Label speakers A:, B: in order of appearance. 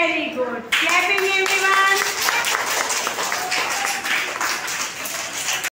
A: Very good. Clapping everyone.